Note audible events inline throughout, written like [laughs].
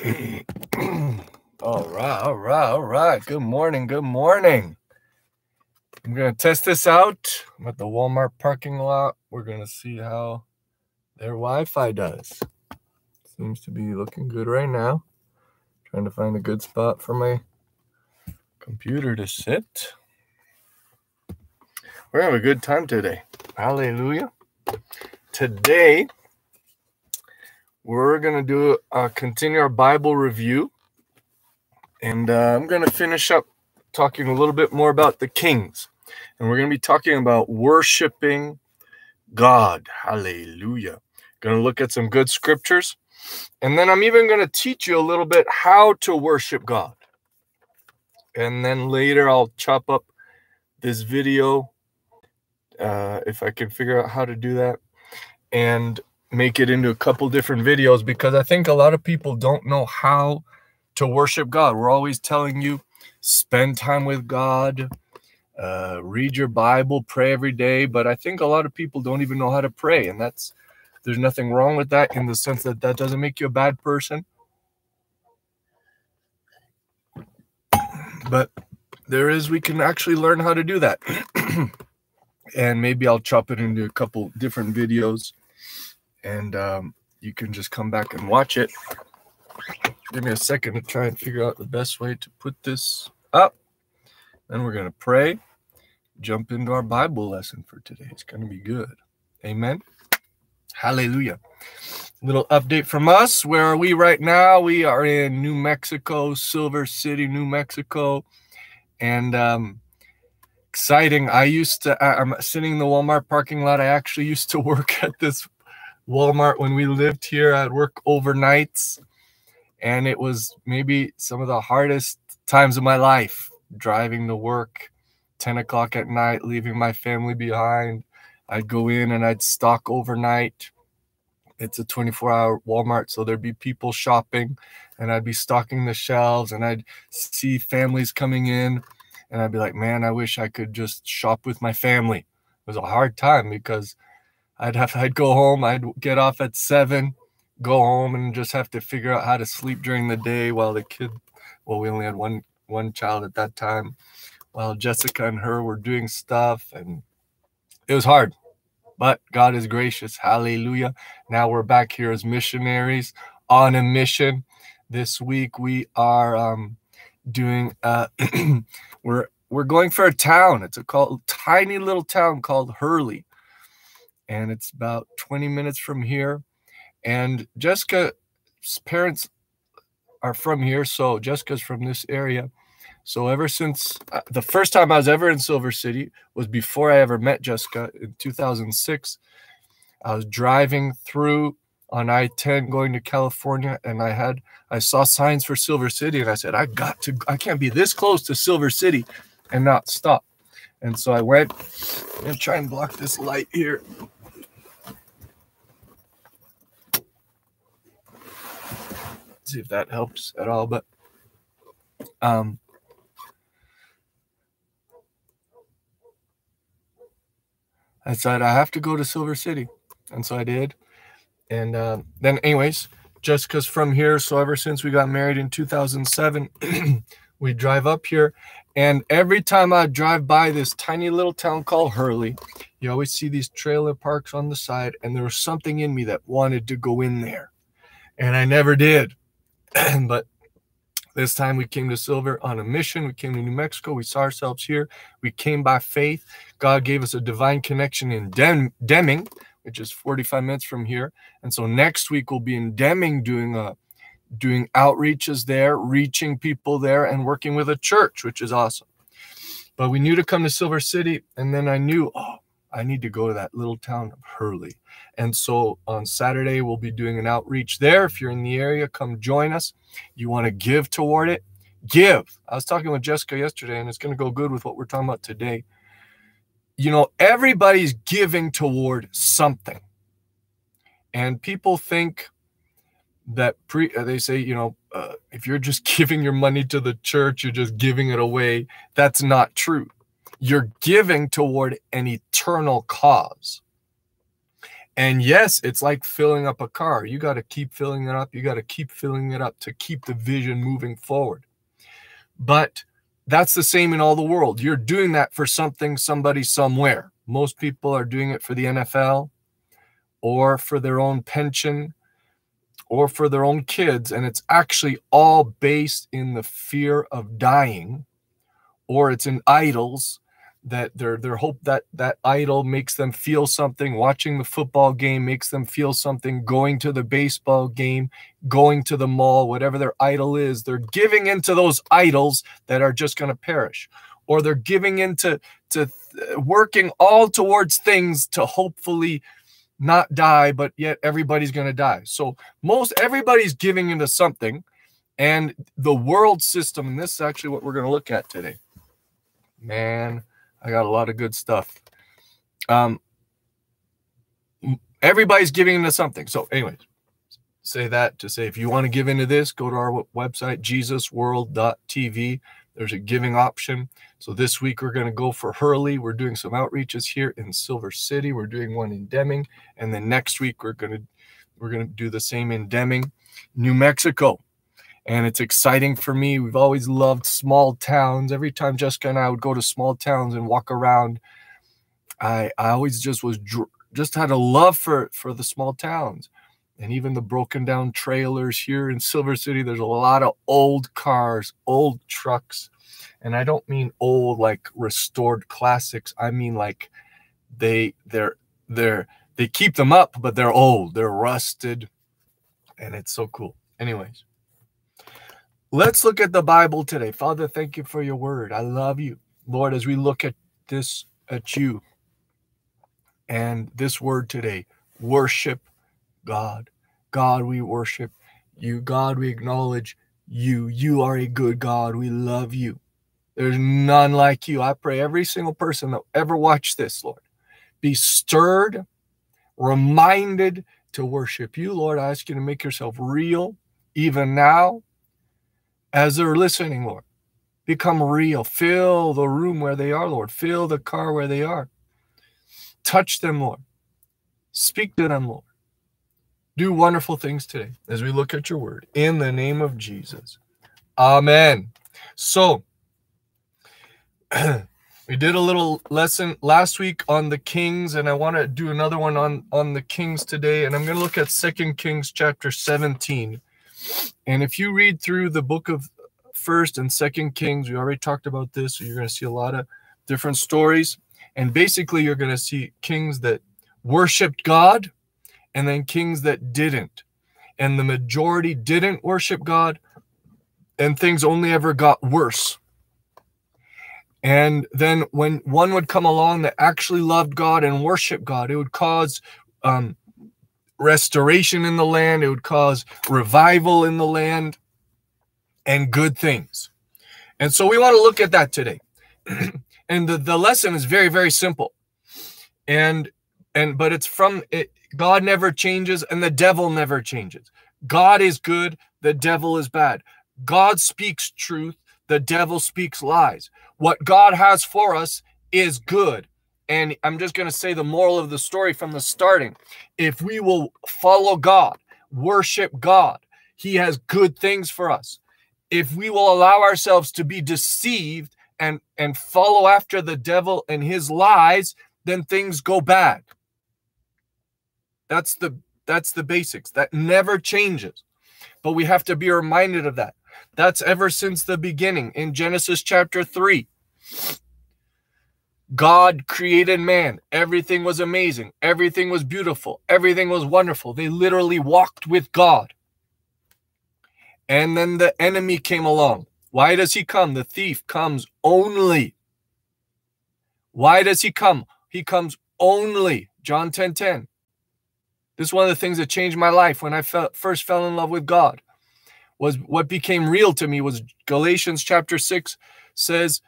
all right, all right, all right. Good morning, good morning. I'm gonna test this out. I'm at the Walmart parking lot. We're gonna see how their Wi-Fi does. Seems to be looking good right now. Trying to find a good spot for my computer to sit. We're having a good time today. Hallelujah. Today we're going to do uh, continue our Bible review. And uh, I'm going to finish up talking a little bit more about the kings. And we're going to be talking about worshiping God. Hallelujah. Going to look at some good scriptures. And then I'm even going to teach you a little bit how to worship God. And then later I'll chop up this video uh, if I can figure out how to do that. And make it into a couple different videos because I think a lot of people don't know how to worship God. We're always telling you spend time with God, uh, read your Bible, pray every day. But I think a lot of people don't even know how to pray. And that's, there's nothing wrong with that in the sense that that doesn't make you a bad person. But there is, we can actually learn how to do that. [clears throat] and maybe I'll chop it into a couple different videos and um, you can just come back and watch it. Give me a second to try and figure out the best way to put this up. Then we're going to pray, jump into our Bible lesson for today. It's going to be good. Amen. Hallelujah. Little update from us. Where are we right now? We are in New Mexico, Silver City, New Mexico. And um, exciting. I used to, I'm sitting in the Walmart parking lot. I actually used to [laughs] work at this Walmart when we lived here. I'd work overnights, and it was maybe some of the hardest times of my life driving to work 10 o'clock at night, leaving my family behind. I'd go in and I'd stock overnight. It's a 24 hour Walmart, so there'd be people shopping, and I'd be stocking the shelves, and I'd see families coming in, and I'd be like, man, I wish I could just shop with my family. It was a hard time because I'd have I'd go home. I'd get off at seven, go home, and just have to figure out how to sleep during the day while the kid. Well, we only had one one child at that time, while Jessica and her were doing stuff, and it was hard. But God is gracious. Hallelujah. Now we're back here as missionaries on a mission. This week we are um, doing. Uh, [clears throat] we're we're going for a town. It's a called tiny little town called Hurley and it's about 20 minutes from here. And Jessica's parents are from here, so Jessica's from this area. So ever since uh, the first time I was ever in Silver City was before I ever met Jessica in 2006. I was driving through on I-10 going to California and I had I saw signs for Silver City and I said I got to I can't be this close to Silver City and not stop. And so I went and try and block this light here. See if that helps at all. But um, I said I have to go to Silver City, and so I did. And uh, then, anyways, just because from here, so ever since we got married in 2007, [clears throat] we drive up here, and every time I drive by this tiny little town called Hurley, you always see these trailer parks on the side, and there was something in me that wanted to go in there, and I never did. [clears throat] but this time we came to Silver on a mission. We came to New Mexico. We saw ourselves here. We came by faith. God gave us a divine connection in Dem- Deming, which is 45 minutes from here. And so next week we'll be in Deming doing a uh, doing outreaches there, reaching people there, and working with a church, which is awesome. But we knew to come to Silver City, and then I knew, oh, I need to go to that little town of Hurley. And so on Saturday, we'll be doing an outreach there. If you're in the area, come join us. You want to give toward it? Give. I was talking with Jessica yesterday, and it's going to go good with what we're talking about today. You know, everybody's giving toward something. And people think that pre uh, they say, you know, uh, if you're just [laughs] giving your money to the church, you're just giving it away. That's not true you're giving toward an eternal cause. And yes, it's like filling up a car. You got to keep filling it up. You got to keep filling it up to keep the vision moving forward. But that's the same in all the world. You're doing that for something, somebody, somewhere. Most people are doing it for the NFL or for their own pension or for their own kids. And it's actually all based in the fear of dying or it's in idols that their their hope that that idol makes them feel something. Watching the football game makes them feel something. Going to the baseball game going to the mall whatever their idol is they're giving into those idols that are just going to perish. Or they're giving into to working all towards things to hopefully not die but yet everybody's going to die. So most everybody's giving into something and the world system and this is actually what we're going to look at today. Man I got a lot of good stuff. Um, everybody's giving into something. So, anyways, say that to say if you want to give into this, go to our website, jesusworld.tv. There's a giving option. So this week we're going to go for Hurley. We're doing some outreaches here in Silver City. We're doing one in Deming, and then next week we're going to we're going to do the same in Deming, New Mexico and it's exciting for me. We've always loved small towns. Every time Jessica and I would go to small towns and walk around, I I always just was just had a love for for the small towns, and even the broken down trailers here in Silver City. There's a lot of old cars, old trucks, and I don't mean old like restored classics. I mean like they they're they're they keep them up, but they're old, they're rusted, and it's so cool. Anyways. Let's look at the Bible today. Father, thank you for your word. I love you. Lord, as we look at this, at you and this word today, worship God. God, we worship you. God, we acknowledge you. You are a good God. We love you. There's none like you. I pray every single person that ever watched this, Lord, be stirred, reminded to worship you. Lord, I ask you to make yourself real even now as they're listening, Lord. Become real. Fill the room where they are, Lord. Fill the car where they are. Touch them, Lord. Speak to them, Lord. Do wonderful things today as we look at your word in the name of Jesus. Amen. So, [clears throat] we did a little lesson last week on the kings and i want to do another one on on the kings today and i'm going to look at second kings chapter 17 and if you read through the book of First and Second Kings, we already talked about this. So you're going to see a lot of different stories. And basically, you're going to see kings that worshiped God and then kings that didn't. And the majority didn't worship God, and things only ever got worse. And then when one would come along that actually loved God and worshiped God, it would cause um, restoration in the land, it would cause revival in the land and good things. And so we want to look at that today. [clears throat] and the, the lesson is very, very simple. And and but it's from it, God never changes and the devil never changes. God is good, the devil is bad. God speaks truth, the devil speaks lies. What God has for us is good and I'm just going to say the moral of the story from the starting. If we will follow God, worship God, He has good things for us. If we will allow ourselves to be deceived and, and follow after the devil and his lies, then things go bad. That's the that's the basics. That never changes. But we have to be reminded of that. That's ever since the beginning in Genesis chapter 3. God created man. Everything was amazing. Everything was beautiful. Everything was wonderful. They literally walked with God. And then the enemy came along. Why does he come? The thief comes only. Why does he come? He comes only. John 10 10. This is one of the things that changed my life when I first fell in love with God. Was what became real to me was Galatians chapter 6 says,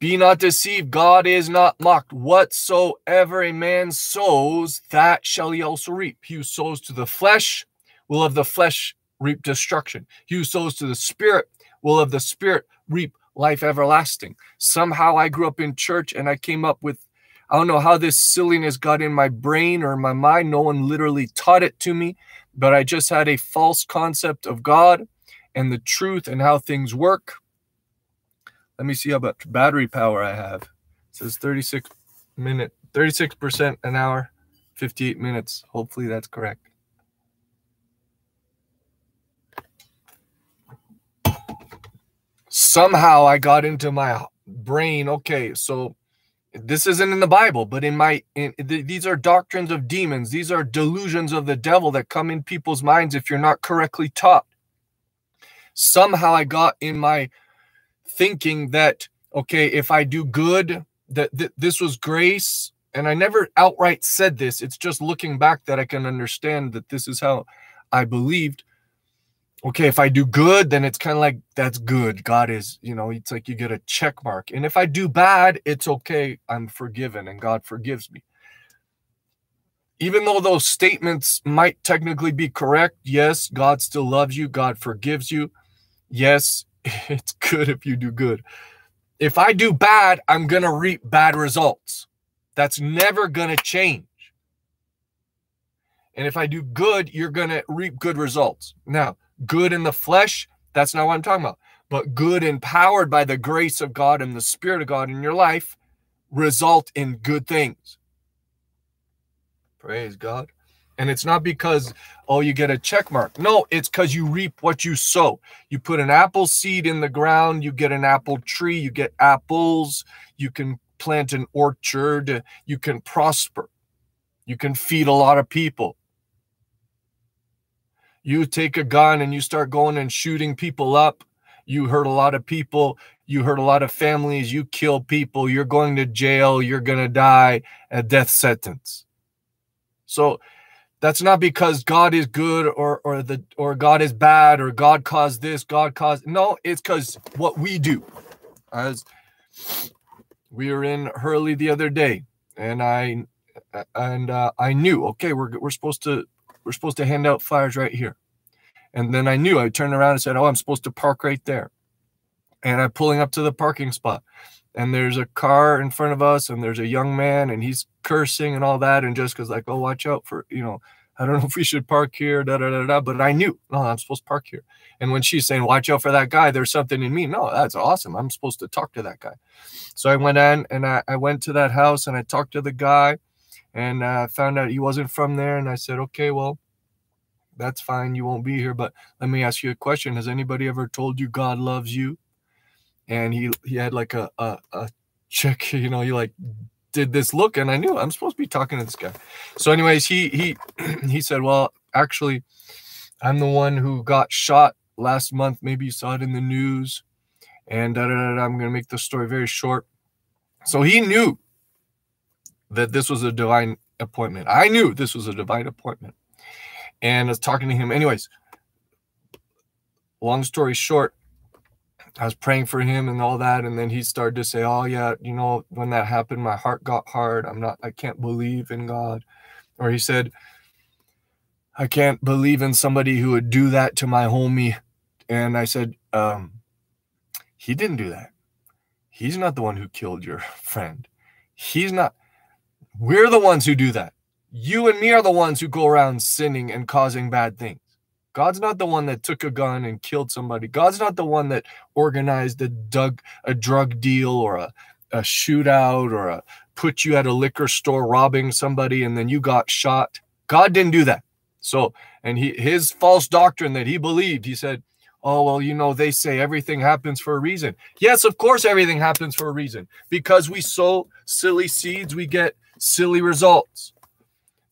be not deceived, God is not mocked. Whatsoever a man sows, that shall he also reap. He who sows to the flesh will of the flesh reap destruction. He who sows to the spirit will of the spirit reap life everlasting. Somehow I grew up in church and I came up with, I don't know how this silliness got in my brain or my mind. No one literally taught it to me, but I just had a false concept of God and the truth and how things work. Let me see how much battery power I have. It says 36 minute, 36% an hour, 58 minutes. Hopefully that's correct. Somehow I got into my brain, okay, so this isn't in the bible but in my in, th- these are doctrines of demons these are delusions of the devil that come in people's minds if you're not correctly taught somehow i got in my thinking that okay if i do good that th- this was grace and i never outright said this it's just looking back that i can understand that this is how i believed okay, if I do good, then it's kind of like that's good. God is, you know, it's like you get a check mark. And if I do bad, it's okay. I'm forgiven and God forgives me. Even though those statements might technically be correct, yes, God still loves you, God forgives you. Yes, [laughs] it's good if you do good. If I do bad, I'm going to reap bad results. That's never going to change. And if I do good, you're going to reap good results. Now, good in the flesh, that's not what I'm talking about. But good empowered by the grace of God and the Spirit of God in your life result in good things. Praise God. And it's not because, oh, you get a check mark. No, it's because you reap what you sow. You put an apple seed in the ground, you get an apple tree, you get apples, you can plant an orchard, you can prosper, you can feed a lot of people. You take a gun and you start going and shooting people up. You hurt a lot of people. You hurt a lot of families. You kill people. You're going to jail. You're going to die. A death sentence. So that's not because god is good or or the or god is bad or god caused this god caused no it's because what we do as we were in hurley the other day and i and uh, i knew okay we're, we're supposed to we're supposed to hand out flyers right here. And then I knew I turned around and said, Oh, I'm supposed to park right there. And I'm pulling up to the parking spot. And there's a car in front of us, and there's a young man, and he's cursing and all that. And Jessica's like, Oh, watch out for, you know, I don't know if we should park here, da da da da. But I knew, no, I'm supposed to park here. And when she's saying, watch out for that guy, there's something in me. No, that's awesome. I'm supposed to talk to that guy. So I went in and I, I went to that house and I talked to the guy and uh, found out he wasn't from there. And I said, okay, well, that's fine. You won't be here. But let me ask you a question. Has anybody ever told you God loves you? And he he had like a a, a check, [laughs] you know, he like did this look, and I knew I'm supposed to be talking to this guy. So, anyways, he he [clears throat] he said, Well, actually, I'm the one who got shot last month. Maybe you saw it in the news. And da, da, da, I'm gonna make the story very short. So he knew that this was a divine appointment. I knew this was a divine appointment. And I was talking to him. Anyways, long story short, I was praying for him and all that. And then he started to say, Oh, yeah, you know, when that happened, my heart got hard. I'm not, I can't believe in God. Or he said, I can't believe in somebody who would do that to my homie. And I said, um, He didn't do that. He's not the one who killed your [laughs] friend. He's not, we're the ones who do that. You and me are the ones who go around sinning and causing bad things. God's not the one that took a gun and killed somebody. God's not the one that organized a drug a drug deal or a, a shootout or a put you at a liquor store robbing somebody and then you got shot. God didn't do that. So, and he his false doctrine that he believed, he said, "Oh, well, you know, they say everything happens for a reason." Yes, of course everything happens for a reason. Because we sow silly seeds, we get silly results.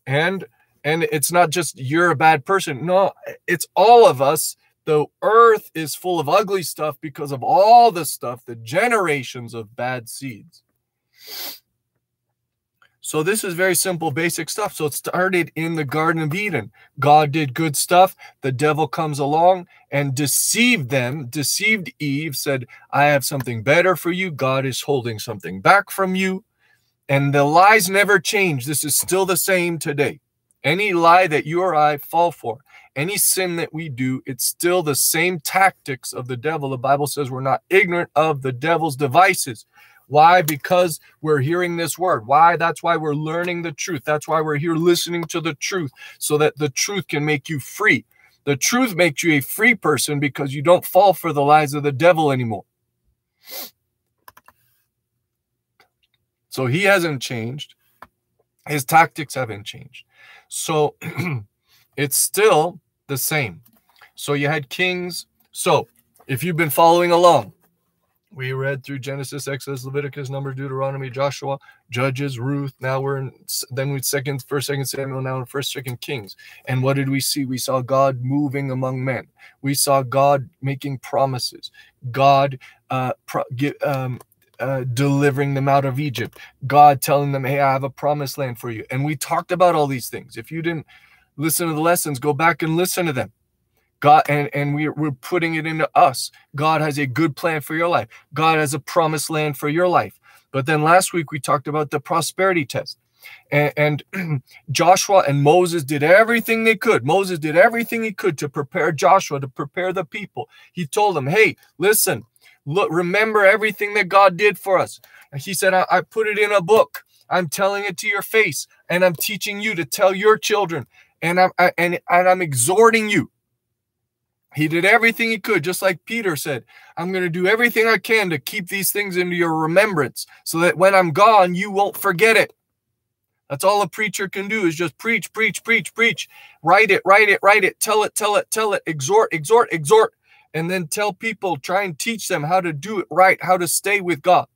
And and it's not just you're a bad person. No, it's all of us. The earth is full of ugly stuff because of all the stuff, the generations of bad seeds. So this is very simple, basic stuff. So it started in the Garden of Eden. God did good stuff. The devil comes along and deceived them, deceived Eve, said, I have something better for you. God is holding something back from you. And the lies never change. This is still the same today. Any lie that you or I fall for, any sin that we do, it's still the same tactics of the devil. The Bible says we're not ignorant of the devil's devices. Why? Because we're hearing this word. Why? That's why we're learning the truth. That's why we're here listening to the truth so that the truth can make you free. The truth makes you a free person because you don't fall for the lies of the devil anymore. So he hasn't changed. His tactics haven't changed. So [clears throat] it's still the same. So you had kings. So if you've been following along, we read through Genesis, Exodus, Leviticus, Numbers, Deuteronomy, Joshua, Judges, Ruth. Now we're in then we second, first, second Samuel. Now in first, second Kings. And what did we see? We saw God moving among men. We saw God making promises. God uh, pro- um, uh, delivering them out of Egypt. God telling them, "Hey, I have a promised land for you." And we talked about all these things. If you didn't listen to the lessons, go back and listen to them. God, and, and we, we're putting it into us. God has a good plan for your life. God has a promised land for your life. But then last week we talked about the prosperity test. And, and [clears throat] Joshua and Moses did everything they could. Moses did everything he could to prepare Joshua, to prepare the people. He told them, hey, listen, look, remember everything that God did for us. And he said, I, I put it in a book. I'm telling it to your face, and I'm teaching you to tell your children, and I'm I, and, and I'm exhorting you he did everything he could, just like Peter said, I'm going to do everything I can to keep these things into your remembrance so that when I'm gone, you won't forget it. That's all a preacher can do is just preach, preach, preach, preach. Write it, write it, write it, tell it, tell it, tell it, exhort, exhort, exhort, and then tell people, try and teach them how to do it right, how to stay with God.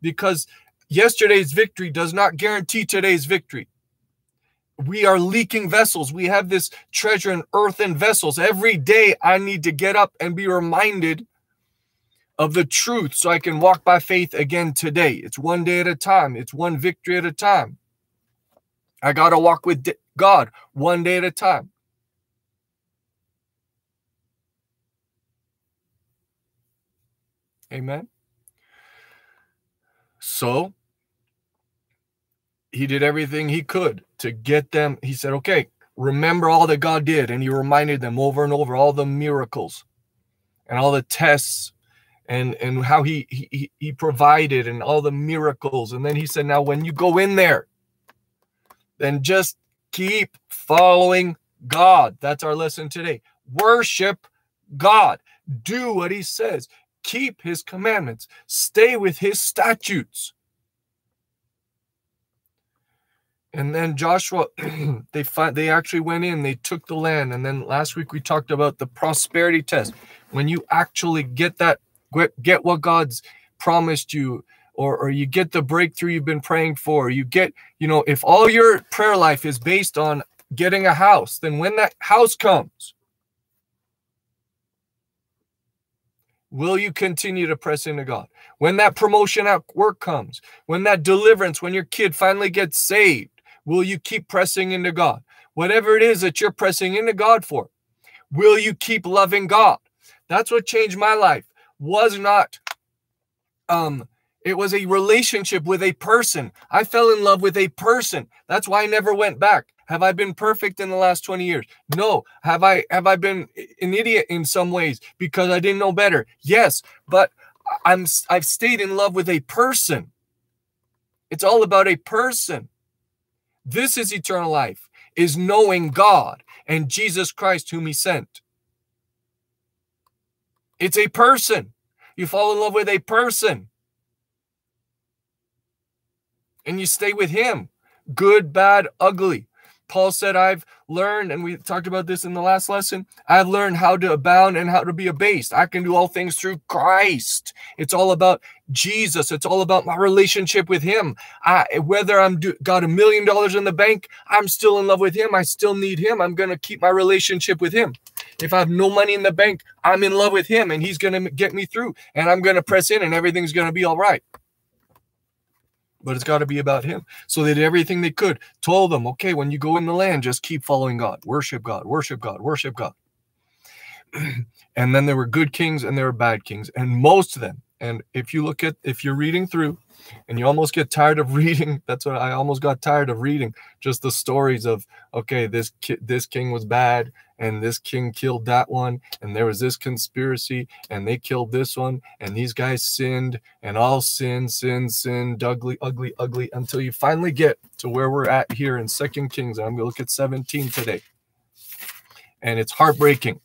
Because yesterday's victory does not guarantee today's victory we are leaking vessels. We have this treasure in earthen vessels. Every day I need to get up and be reminded of the truth so I can walk by faith again today. It's one day at a time, it's one victory at a time. I got to walk with God one day at a time. Amen. So he did everything he could to get them. He said, okay, remember all that God did. And he reminded them over and over all the miracles and all the tests and, and how he, he, he provided and all the miracles. And then he said, now when you go in there, then just keep following God. That's our lesson today. Worship God. Do what he says. Keep his commandments. Stay with his statutes. And then Joshua, [clears throat] they find they actually went in, they took the land. And then last week we talked about the prosperity test. When you actually get that, get what God's promised you, or, or you get the breakthrough you've been praying for, you get, you know, if all your prayer life is based on getting a house, then when that house comes, Will you continue to press into God? When that promotion at work comes, when that deliverance, when your kid finally gets saved, Will you keep pressing into God? Whatever it is that you're pressing into God for, will you keep loving God? That's what changed my life. Was not um it was a relationship with a person. I fell in love with a person. That's why I never went back. Have I been perfect in the last 20 years? No. Have I have I been an idiot in some ways because I didn't know better? Yes, but I'm I've stayed in love with a person. It's all about a person. This is eternal life, is knowing God and Jesus Christ, whom he sent. It's a person. You fall in love with a person. And you stay with him. Good, bad, ugly. Paul said, I've learned, and we talked about this in the last lesson, I've learned how to abound and how to be abased. I can do all things through Christ. It's all about Jesus. It's all about my relationship with Him. I, whether I'm do, got a million dollars in the bank, I'm still in love with Him. I still need Him. I'm going to keep my relationship with Him. If I have no money in the bank, I'm in love with Him and He's going to get me through and I'm going to press in and everything's going to be all right but it's got to be about him. So they did everything they could, told them, okay, when you go in the land, just keep following God, worship God, worship God, worship God. [clears throat] and then there were good kings and there were bad kings, and most of them. And if you look at, if you're reading through and you almost get tired of [laughs] reading, that's what I almost got tired of reading just the stories of, okay, this, this king was bad and this king killed that one, and there was this conspiracy, and they killed this one, and these guys sinned, and all sin, sin, sin, ugly, ugly, ugly, until you finally get to where we're at here in Second Kings. I'm going to look at 17 today. And it's heartbreaking.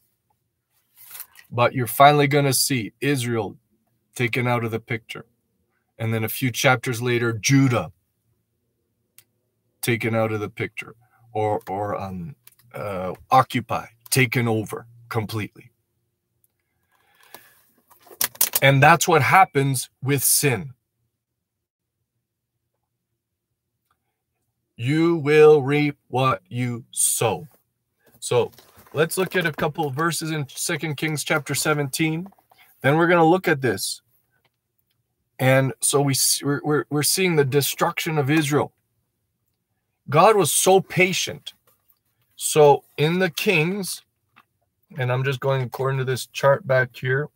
But you're finally going to see Israel taken out of the picture. And then a few chapters later, Judah taken out of the picture or or um, uh, occupy taken over completely. And that's what happens with sin. You will reap what you sow. So let's look at a couple of verses in second kings chapter 17 then we're going to look at this. And so we we're, we're seeing the destruction of israel. God was so patient. So in the Kings, and I'm just going according to this chart back here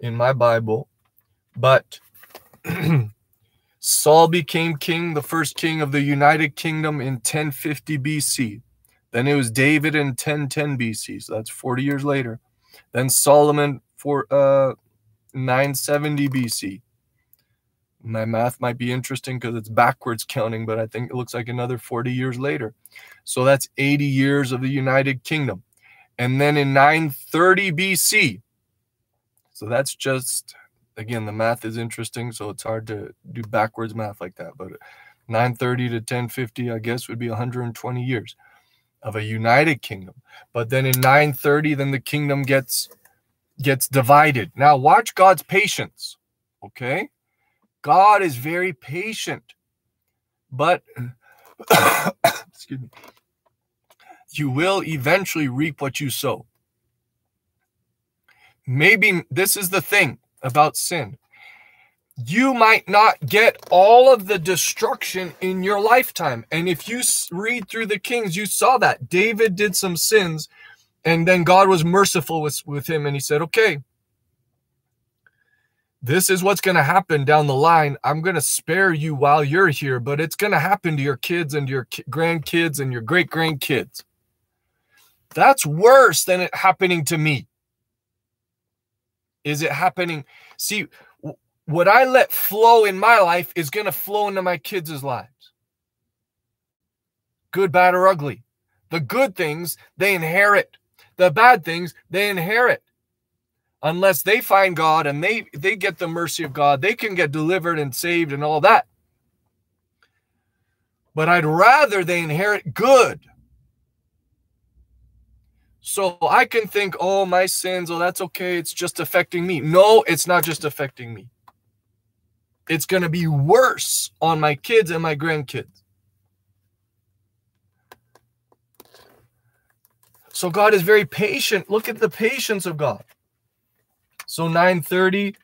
in my Bible, but [clears throat] Saul became king, the first king of the United Kingdom in 1050 BC. Then it was David in 1010 BC, so that's 40 years later. Then Solomon for uh 970 BC my math might be interesting because it's backwards counting, but I think it looks like another 40 years later. So that's 80 years of the United Kingdom. And then in 930 BC, so that's just, again, the math is interesting. So it's hard to do backwards math like that. But 930 to 1050, I guess, would be 120 years of a United Kingdom. But then in 930, then the kingdom gets gets divided. Now watch God's patience. Okay God is very patient, but [coughs] excuse me, you will eventually reap what you sow. Maybe this is the thing about sin. You might not get all of the destruction in your lifetime. And if you read through the Kings, you saw that David did some sins, and then God was merciful with, with him, and he said, Okay, this is what's going to happen down the line. I'm going to spare you while you're here, but it's going to happen to your kids and your grandkids and your great grandkids. That's worse than it happening to me. Is it happening? See, what I let flow in my life is going to flow into my kids' lives. Good, bad, or ugly. The good things, they inherit. The bad things, they inherit unless they find God and they they get the mercy of God, they can get delivered and saved and all that. But I'd rather they inherit good. So I can think, oh, my sins, oh, that's okay. It's just affecting me. No, it's not just affecting me. It's going to be worse on my kids and my grandkids. So God is very patient. Look at the patience of God. So 930,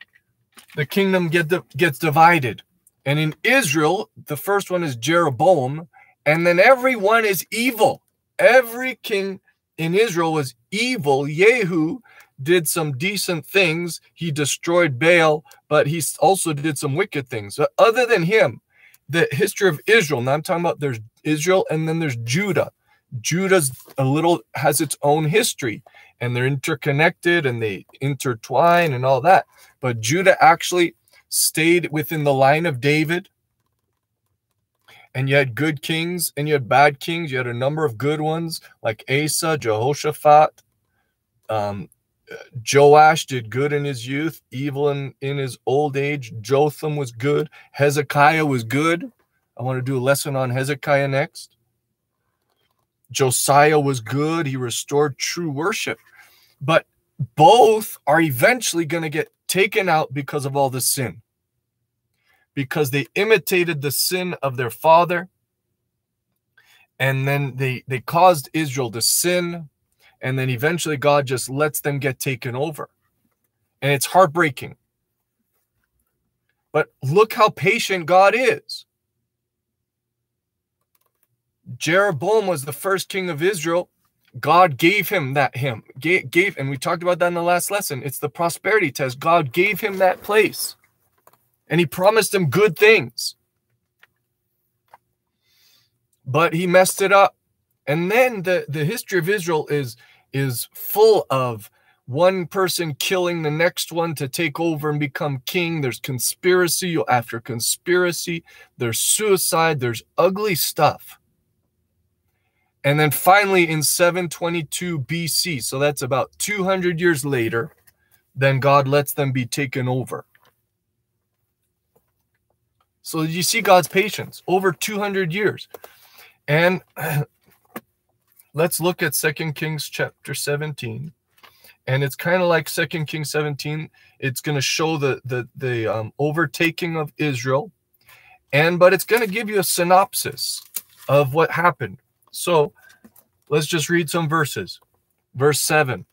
the kingdom get the, gets divided. And in Israel, the first one is Jeroboam, and then everyone is evil. Every king in Israel was evil. Jehu did some decent things. He destroyed Baal, but he also did some wicked things. But other than him, the history of Israel, now I'm talking about there's Israel and then there's Judah. Judah's a little has its own history and they're interconnected and they intertwine and all that. But Judah actually stayed within the line of David. And you had good kings and you had bad kings. You had a number of good ones like Asa, Jehoshaphat. Um, Joash did good in his youth, evil in, in his old age. Jotham was good. Hezekiah was good. I want to do a lesson on Hezekiah next. Josiah was good. He restored true worship. But both are eventually going to get taken out because of all the sin. Because they imitated the sin of their father. And then they, they caused Israel to sin. And then eventually God just lets them get taken over. And it's heartbreaking. But look how patient God is. Jeroboam was the first king of Israel. God gave him that him gave, gave, and we talked about that in the last lesson. It's the prosperity test. God gave him that place, and He promised him good things, but he messed it up. And then the the history of Israel is is full of one person killing the next one to take over and become king. There's conspiracy after conspiracy. There's suicide. There's ugly stuff. And then finally in 722 BC, so that's about 200 years later, then God lets them be taken over. So you see God's patience over 200 years. And [clears throat] let's look at Second Kings chapter 17 and it's kind of like second kings 17 it's going to show the the the um, overtaking of israel and but it's going to give you a synopsis of what happened so let's just read some verses verse 7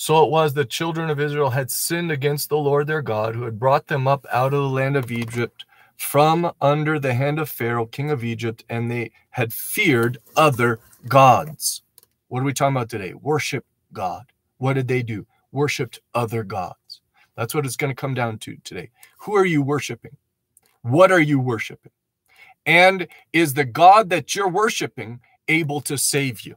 So it was the children of Israel had sinned against the Lord their God, who had brought them up out of the land of Egypt from under the hand of Pharaoh, king of Egypt, and they had feared other gods. What are we talking about today? Worship God. What did they do? Worshipped other gods. That's what it's going to come down to today. Who are you worshiping? What are you worshiping? And is the God that you're worshiping able to save you?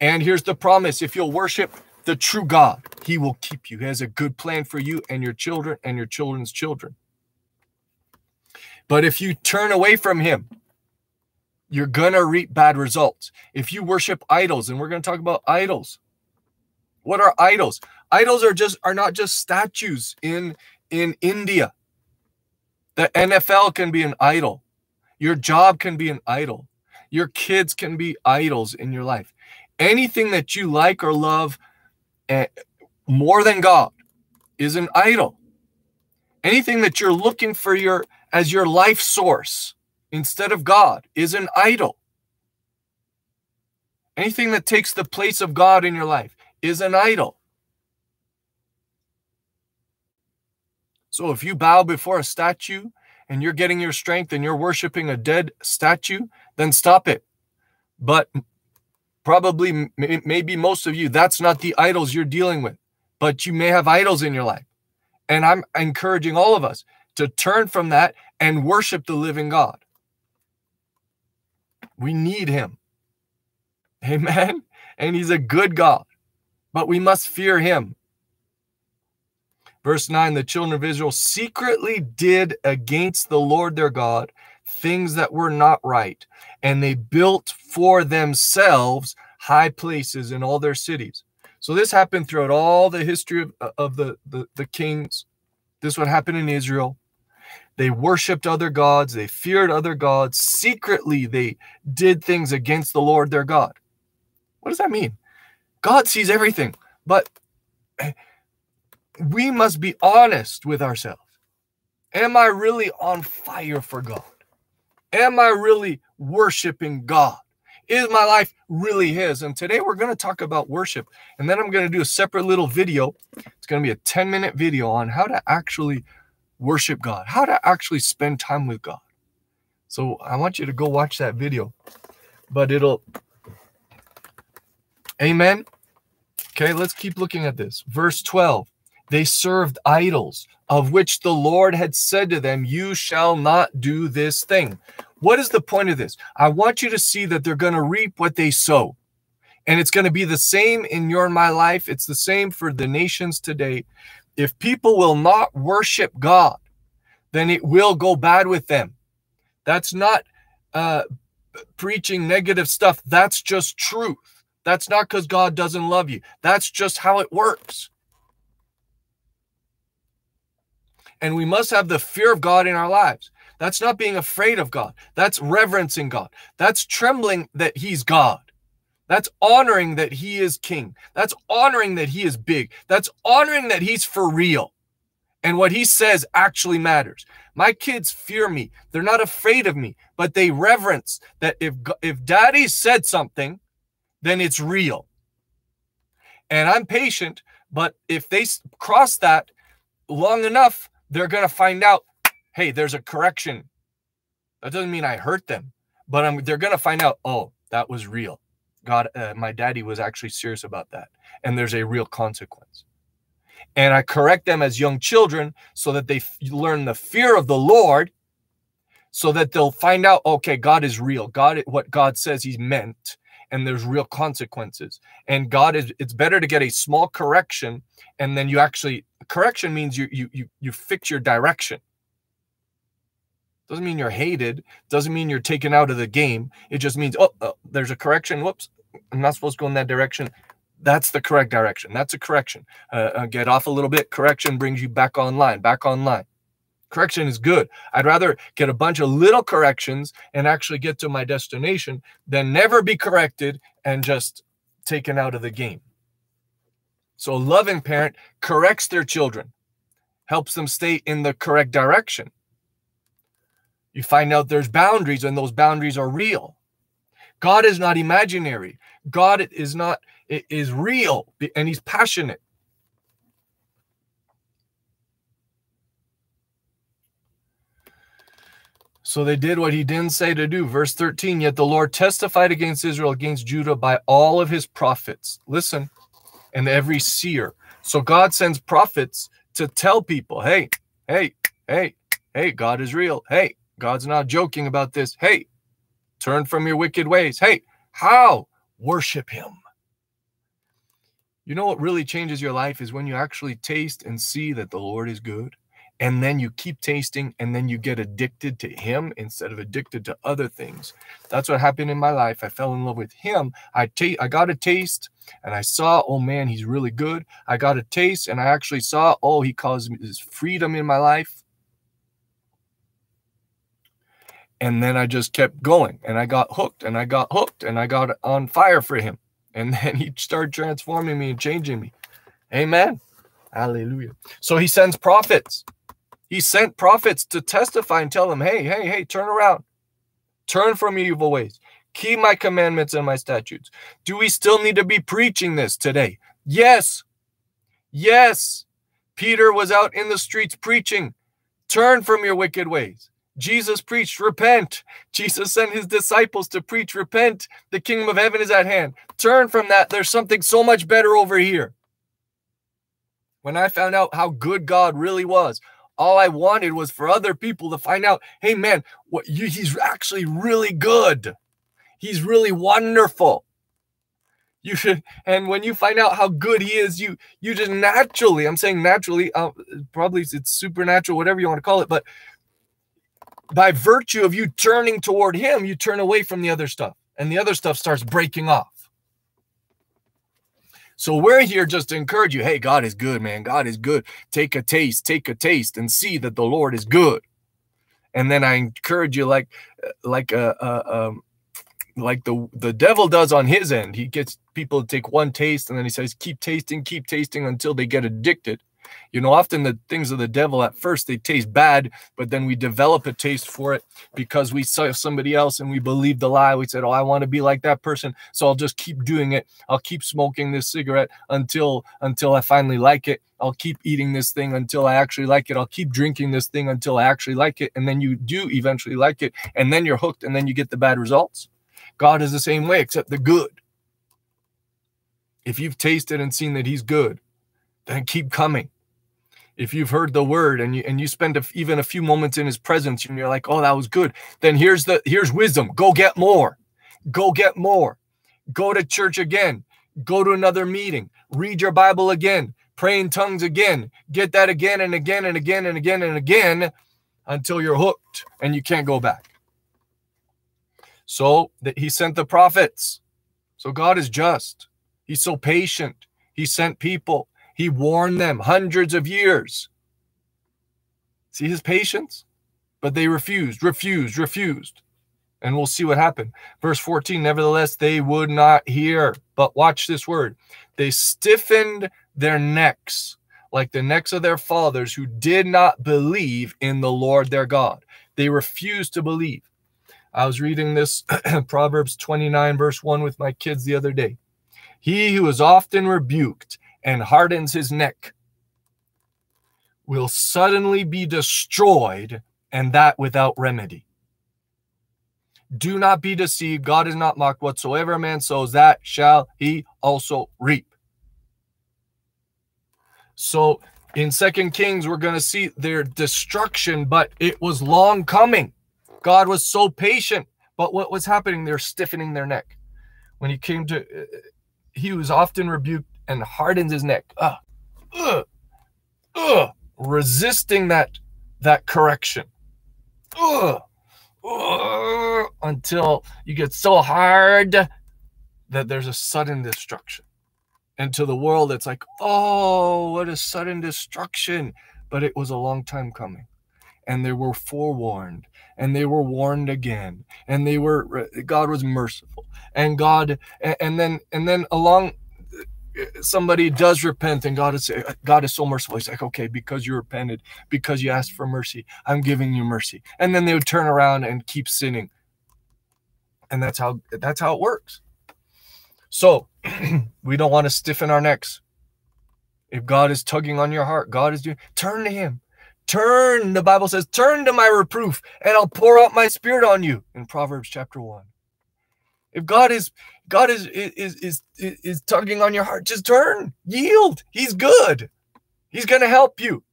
And here's the promise if you'll worship the true God, he will keep you. He has a good plan for you and your children and your children's children. But if you turn away from him, you're going to reap bad results. If you worship idols, and we're going to talk about idols. What are idols? Idols are just are not just statues in in India. The NFL can be an idol. Your job can be an idol. Your kids can be idols in your life. Anything that you like or love uh, more than God is an idol. Anything that you're looking for your as your life source instead of God is an idol. Anything that takes the place of God in your life is an idol. So if you bow before a statue and you're getting your strength and you're worshiping a dead statue, then stop it. But probably, maybe most of you, that's not the idols you're dealing with, but you may have idols in your life. And I'm encouraging all of us to turn from that and worship the living God. We need him. [laughs] Amen. And he's a good God, but we must fear him. Verse 9 The children of Israel secretly did against the Lord their God things that were not right, and they built for themselves high places in all their cities. So this happened throughout all the history of, uh, of the, the, the kings. This would happen in Israel. They worshiped other gods. They feared other gods. Secretly, they did things against the Lord their God. What does that mean? God sees everything, but we must be honest with ourselves. Am I really on fire for God? Am I really worshiping God? Is my life really His? And today we're going to talk about worship. And then I'm going to do a separate little video. It's going to be a 10 minute video on how to actually worship God, how to actually spend time with God. So I want you to go watch that video, but it'll, amen. Okay, let's keep looking at this. Verse 12 they served idols, of which the Lord had said to them, You shall not do this thing. What is the point of this? I want you to see that they're going to reap what they sow. And it's going to be the same in your and my life. It's the same for the nations today. If people will not worship God, then it will go bad with them. That's not uh, preaching negative stuff. That's just truth. That's not because God doesn't love you. That's just how it works. And we must have the fear of God in our lives. That's not being afraid of God. That's reverencing God. That's trembling that He's God. That's honoring that he is king. That's honoring that he is big. That's honoring that he's for real. And what he says actually matters. My kids fear me. They're not afraid of me, but they reverence that if if daddy said something, then it's real. And I'm patient, but if they cross that long enough, they're going to find out, hey, there's a correction. That doesn't mean I hurt them, but I'm, they're going to find out, oh, that was real. God, uh, my daddy was actually serious about that. And there's a real consequence. And I correct them as young children so that they learn the fear of the Lord so that they'll find out okay god is real god what god says he's meant and there's real consequences. And god is it's better to get a small correction and then you actually correction means you you you, you fix your direction. Doesn't mean you're hated doesn't mean you're taken out of the game. It just means oh, oh there's a correction whoops i'm not supposed to go in that direction. That's the correct direction that's a correction. Uh, uh, get off a little bit correction brings you back online back online correction is good. I'd rather get a bunch of little corrections and actually get to my destination than never be corrected and just taken out of the game. So, a loving parent corrects their children, helps them stay in the correct direction. You find out there's boundaries, and those boundaries are real. God is not imaginary. God is not is real, and He's passionate. So they did what he didn't say to do. Verse 13, yet the Lord testified against Israel, against Judah by all of his prophets. Listen, and every seer. So God sends prophets to tell people, hey, hey, hey, hey, God is real. Hey, God's not joking about this. Hey, turn from your wicked ways. Hey, how? Worship him. You know what really changes your life is when you actually taste and see that the Lord is good and then you keep tasting and then you get addicted to him instead of addicted to other things. That's what happened in my life. I fell in love with him. I ta- i got a taste and i saw oh man he's really good. I got a taste and i actually saw oh he caused me this freedom in my life. And then i just kept going and i got hooked and i got hooked and i got on fire for him. And [laughs] then he started transforming me and changing me. Amen. Hallelujah. So he sends prophets he sent prophets to testify and tell them, hey, hey, hey, turn around. Turn from your evil ways. Keep my commandments and my statutes. Do we still need to be preaching this today? Yes. Yes. Peter was out in the streets preaching. Turn from your wicked ways. Jesus preached, repent. Jesus sent his disciples to preach, repent. The kingdom of heaven is at hand. Turn from that. There's something so much better over here. When I found out how good God really was, all I wanted was for other people to find out, hey man, what you, he's actually really good. He's really wonderful. You should, and when you find out how good he is, you you just naturally, I'm saying naturally, uh, probably it's supernatural, whatever you want to call it, but by virtue of you turning toward him, you turn away from the other stuff, and the other stuff starts breaking off. So we're here just to encourage you. Hey, God is good, man. God is good. Take a taste, take a taste, and see that the Lord is good. And then I encourage you, like, like a, uh, uh, um, like the the devil does on his end. He gets people to take one taste, and then he says, "Keep tasting, keep tasting until they get addicted." You know, often the things of the devil at first they taste bad, but then we develop a taste for it because we saw somebody else and we believe the lie. We said, Oh, I want to be like that person. So I'll just keep doing it. I'll keep smoking this cigarette until until I finally like it. I'll keep eating this thing until I actually like it. I'll keep drinking this thing until I actually like it. And then you do eventually like it. And then you're hooked and then you get the bad results. God is the same way, except the good. If you've tasted and seen that He's good, then keep coming if you've heard the word and you and you spend a, even a few moments in his presence and you're like oh that was good then here's the here's wisdom. Go get more. Go get more. Go to church again. Go to another meeting. Read your bible again. Pray in tongues again. Get that again and again and again and again and again until you're hooked and you can't go back. So that he sent the prophets. So god is just. He's so patient. He sent people he warned them hundreds of years. See his patience? But they refused, refused, refused. And we'll see what happened. Verse 14, nevertheless, they would not hear. But watch this word. They stiffened their necks like the necks of their fathers who did not believe in the Lord their God. They refused to believe. I was reading this [clears throat] Proverbs 29, verse 1 with my kids the other day. He who is often rebuked and hardens his neck will suddenly be destroyed, and that without remedy. Do not be deceived. God is not mocked. Whatsoever a man sows, that shall he also reap. So in Second Kings, we're going to see their destruction, but it was long coming. God was so patient, but what was happening? They're stiffening their neck. When he came to, uh, he was often rebuked and hardens his neck. Uh, uh, uh, resisting that that correction. Uh, uh, until you get so hard that there's a sudden destruction. And to the world, it's like, oh, what a sudden destruction. But it was a long time coming. And they were forewarned and they were warned again. And they were, God was merciful. And God, and then, and then along somebody does repent and God is God is so merciful. He's like, okay, because you repented, because you asked for mercy, I'm giving you mercy. And then they would turn around and keep sinning. And that's how that's how it works. So [clears throat] we don't want to stiffen our necks. If God is tugging on your heart, God is doing turn to him. Turn, the Bible says, turn to my reproof, and I'll pour out my spirit on you in Proverbs chapter 1. If God is God is is is is, is tugging on your heart, just turn, yield. He's good. He's going to help you.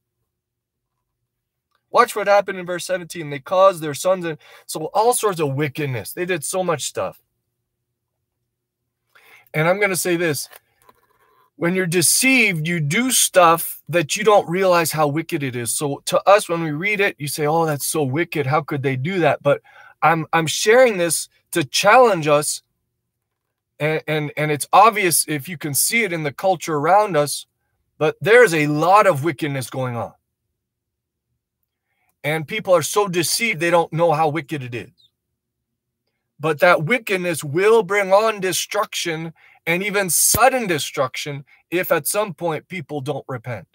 Watch what happened in verse 17. They caused their sons and so all sorts of wickedness. They did so much stuff. And I'm going to say this when you're deceived, you do stuff that you don't realize how wicked it is. So to us, when we read it, you say, "Oh, that's so wicked. How could they do that?" But I'm I'm sharing this to challenge us, and and and it's obvious if you can see it in the culture around us. But there's a lot of wickedness going on, and people are so deceived they don't know how wicked it is. But that wickedness will bring on destruction and even sudden destruction if at some point people don't repent.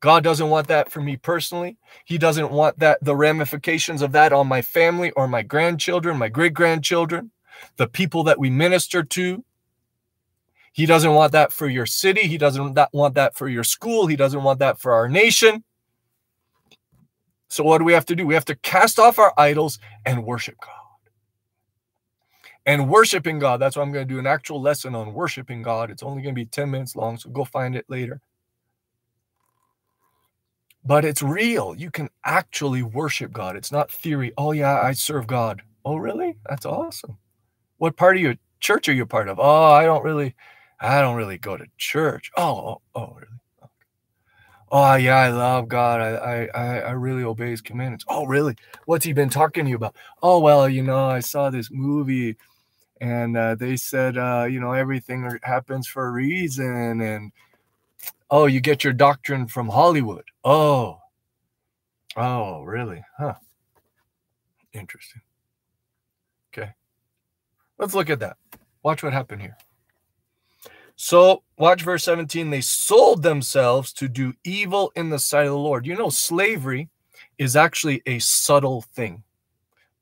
God doesn't want that for me personally. He doesn't want that the ramifications of that on my family or my grandchildren, my great grandchildren, the people that we minister to. He doesn't want that for your city. He doesn't want that for your school. He doesn't want that for our nation. So, what do we have to do? We have to cast off our idols and worship God and worshiping God. That's why I'm going to do an actual lesson on worshiping God. It's only going to be 10 minutes long, so go find it later. But it's real. You can actually worship God. It's not theory. Oh, yeah, I serve God. Oh, really? That's awesome. What part of your church are you part of? Oh, I don't really, I don't really go to church. Oh, oh, oh really? Oh yeah, I love God. I, I I really obey His commandments. Oh really? What's He been talking to you about? Oh well, you know, I saw this movie and uh, they said uh, you know everything happens for a reason and oh you get your doctrine from hollywood oh oh really huh interesting okay let's look at that watch what happened here so watch verse 17 they sold themselves to do evil in the sight of the lord you know slavery is actually a subtle thing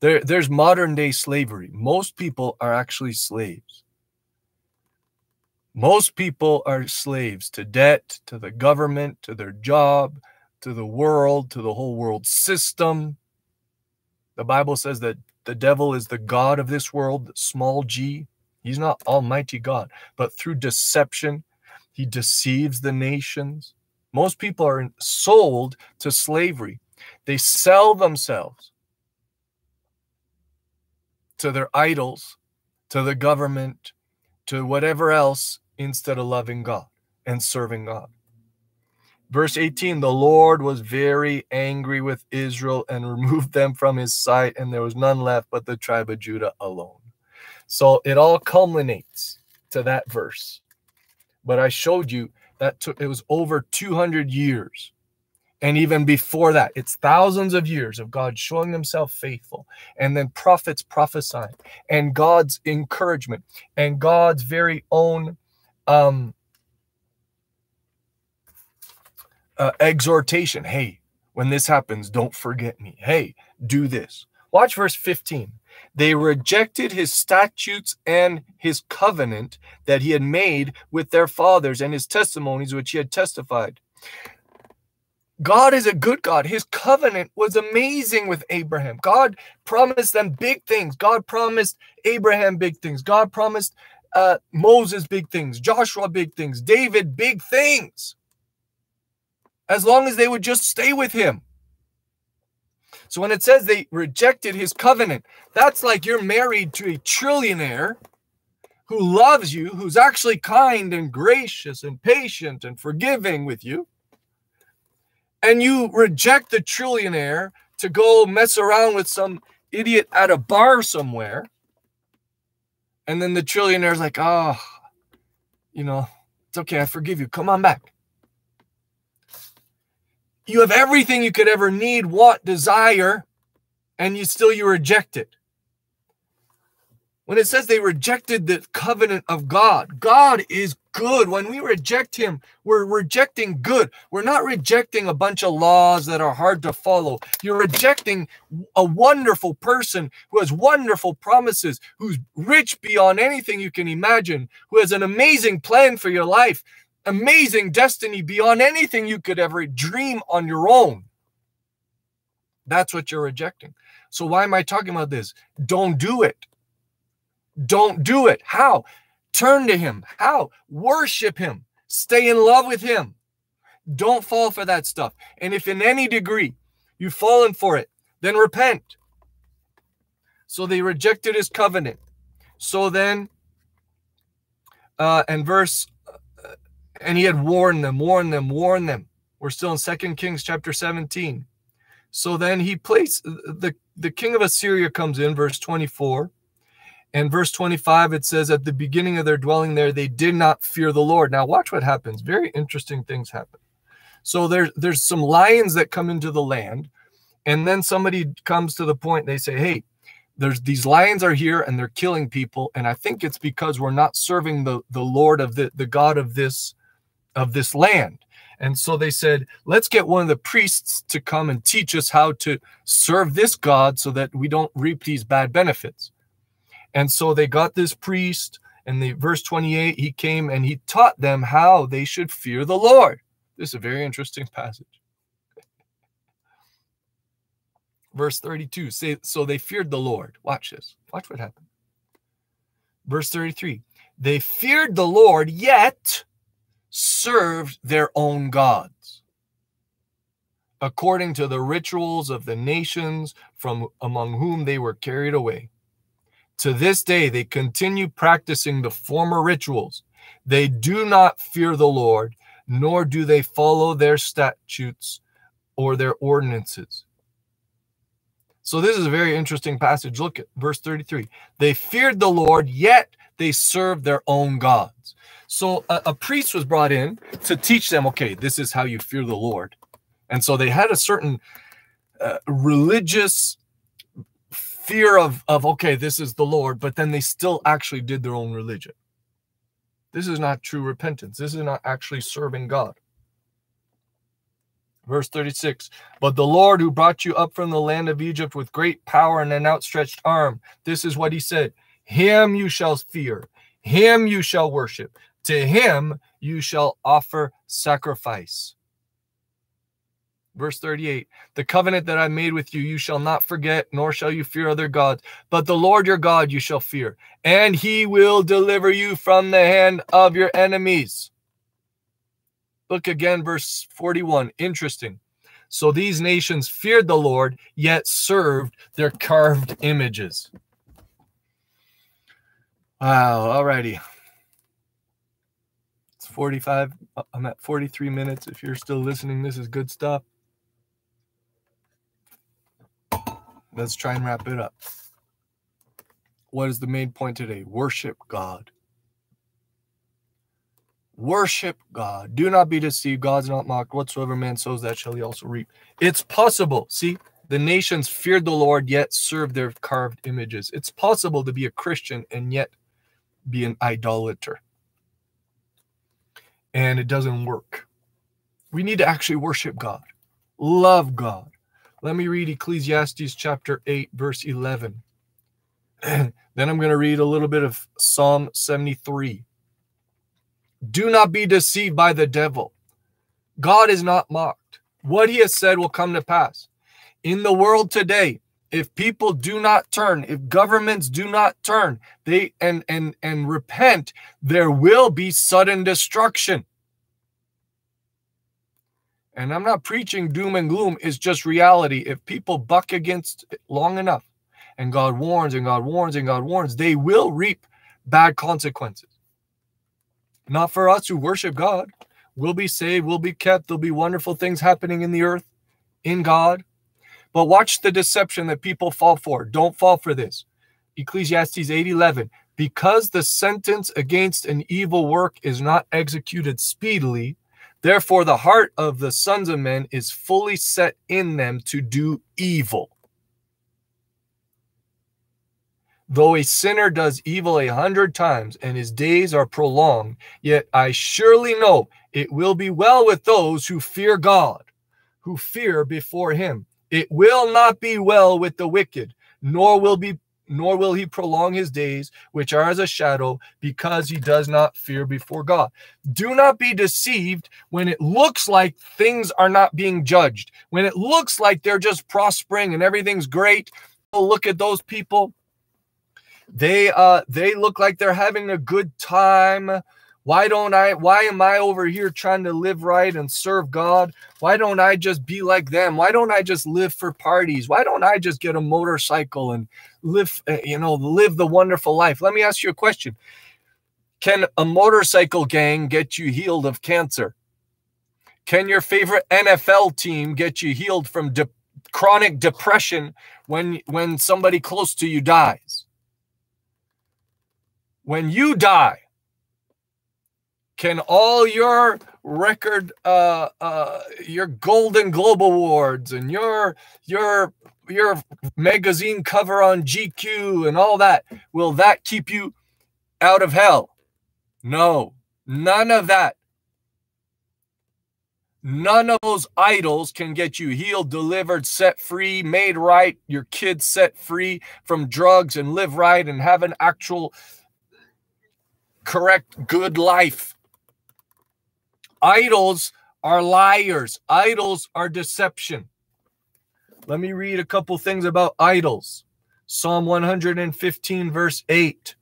there, there's modern day slavery. Most people are actually slaves. Most people are slaves to debt, to the government, to their job, to the world, to the whole world system. The Bible says that the devil is the God of this world, small g. He's not Almighty God, but through deception, he deceives the nations. Most people are sold to slavery. They sell themselves to their idols, to the government, to whatever else instead of loving God and serving God. Verse 18 The Lord was very angry with Israel and [laughs] removed them from his sight, and there was none left but the tribe of Judah alone. So it all culminates to that verse. But I showed you that took, it was over 200 years and even before that, it's thousands of years of God showing himself faithful, and then prophets prophesying, and God's encouragement, and God's very own um, uh, exhortation. Hey, when this happens, don't forget me. Hey, do this. Watch verse 15. They rejected his statutes and his covenant that he had made with their fathers and his testimonies which he had testified. God is a good God. His covenant was amazing with Abraham. God promised them big things. God promised Abraham big things. God promised uh, Moses big things, Joshua big things, David big things. As long as they would just stay with him. So when it says they rejected his covenant, that's like you're married to a trillionaire who loves you, who's actually kind and gracious and patient and forgiving with you. And you reject the trillionaire to go mess around with some idiot at a bar somewhere. And then the trillionaire's like, oh, you know, it's okay. I forgive you. Come on back. You have everything you could ever need, want, desire, and you still you reject it. When it says they rejected the covenant of God, God is good. When we reject him, we're rejecting good. We're not rejecting a bunch of laws that are hard to follow. You're rejecting a wonderful person who has wonderful promises, who's rich beyond anything you can imagine, who has an amazing plan for your life, amazing destiny beyond anything you could ever dream on your own. That's what you're rejecting. So, why am I talking about this? Don't do it. Don't do it. How? Turn to Him. How? Worship Him. Stay in love with Him. Don't fall for that stuff. And if in any degree you've fallen for it, then repent. So they rejected His covenant. So then, uh, and verse and he had warned them, warned them, warned them. We're still in Second Kings chapter 17. So then he placed the, the king of Assyria comes in, verse 24. And verse 25, it says, At the beginning of their dwelling there, they did not fear the Lord. Now, watch what happens. Very interesting things happen. So there's there's some lions that come into the land, and then somebody comes to the point, they say, Hey, there's these lions are here and they're killing people. And I think it's because we're not serving the, the Lord of the, the God of this of this land. And so they said, let's get one of the priests to come and teach us how to serve this God so that we don't reap these bad benefits. And so they got this priest, and the verse 28, he came and he taught them how they should fear the Lord. This is a very interesting passage. [laughs] Verse 32, say, so they feared the Lord. Watch this. Watch what happened. Verse 33, they feared the Lord, yet served their own gods according to the rituals of the nations from among whom they were carried away. To this day, they continue practicing the former rituals. They do not fear the Lord, nor do they follow their statutes or their ordinances. So, this is a very interesting passage. Look at verse 33. They feared the Lord, yet they served their own gods. So a, a, priest was brought in to teach them, okay, this is how you fear the Lord. And so they had a certain uh, religious fear of, of, okay, this is the Lord, but then they still actually did their own religion. This is not true repentance. This is not actually serving God. Verse 36 But the Lord who brought you up from the land of Egypt with great power and an outstretched arm, this is what he said Him you shall fear, him you shall worship. To him you shall offer sacrifice. Verse 38 The covenant that I made with you, you shall not forget, nor shall you fear other gods, but the Lord your God you shall fear, and he will deliver you from the hand of your enemies. Look again, verse 41. Interesting. So these nations feared the Lord, yet served their carved images. Wow. Alrighty. 45. Uh, I'm at 43 minutes. If you're still listening, this is good stuff. Let's try and wrap it up. What is the main point today? Worship God. Worship God. Do not be deceived. God's not mocked. Whatsoever man sows, that shall he also reap. It's possible. See, the nations feared the Lord, yet served their carved images. It's possible to be a Christian and yet be an idolater and it doesn't work. We need to actually worship God, love God. Let me read Ecclesiastes chapter 8, verse 11. [clears throat] then I'm going to read a little bit of Psalm 73. Do not be deceived by the devil. God is not mocked. What he has said will come to pass. In the world today, if people do not turn if governments do not turn they and and and repent there will be sudden destruction and I'm not preaching doom and gloom, it's just reality. If people buck against it long enough, and God warns and God warns and God warns, they will reap bad consequences. Not for us who worship God. We'll be saved, we'll be kept, there'll be wonderful things happening in the earth, in God. But watch the deception that people fall for. Don't fall for this. Ecclesiastes 8 11. Because the sentence against an evil work is not executed speedily, therefore the heart of the sons of men is fully set in them to do evil. Though a sinner does evil a hundred times and his days are prolonged, yet I surely know it will be well with those who fear God, who fear before him. It will not be well with the wicked, nor will be nor will he prolong his days, which are as a shadow, because he does not fear before God. Do not be deceived when it looks like things are not being judged, when it looks like they're just prospering and everything's great. Look at those people they uh they look like they're having a good time. Why don't I why am I over here trying to live right and serve God? Why don't I just be like them? Why don't I just live for parties? Why don't I just get a motorcycle and live uh, you know live the wonderful life? Let me ask you a question. Can a motorcycle gang get you healed of cancer? Can your favorite NFL team get you healed from de- chronic depression when when somebody close to you dies? when you die, can all your record, uh, uh, your Golden Globe awards and your your your magazine cover on GQ and all that, will that keep you out of hell? No, none of that. None of those idols can get you healed, delivered, set free, made right, your kids set free from drugs and live right and have an actual correct good life. Idols are liars, idols are deception. Let me read a couple things about idols. Psalm 115, verse 8.